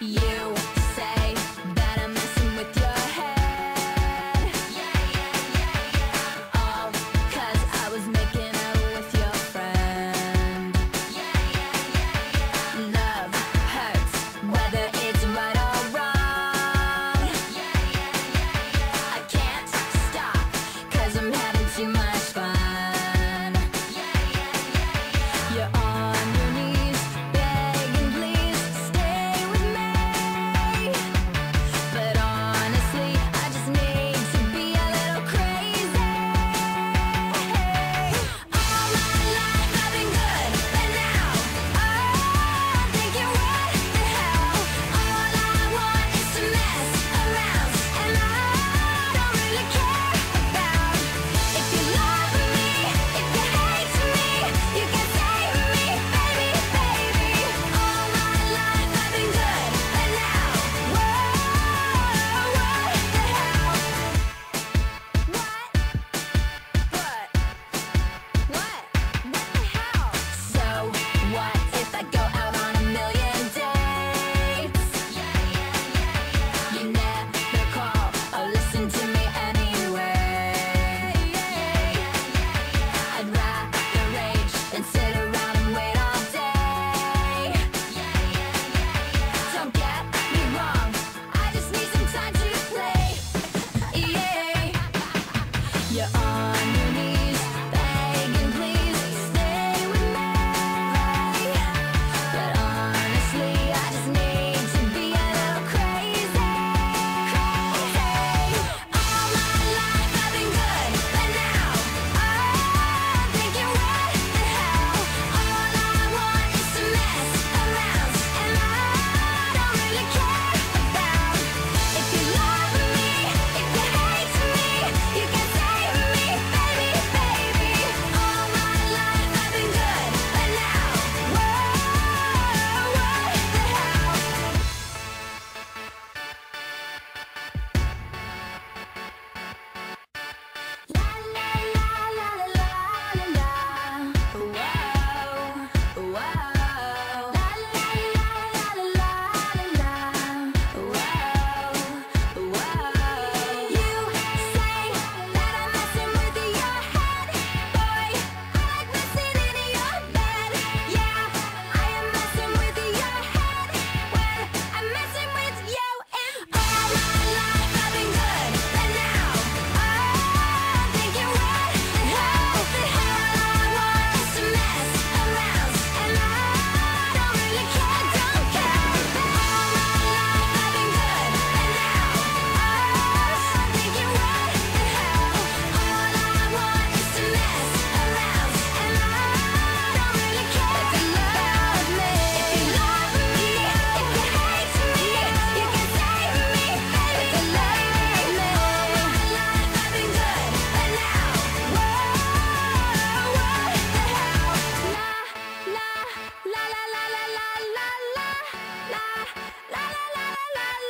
You la la la la la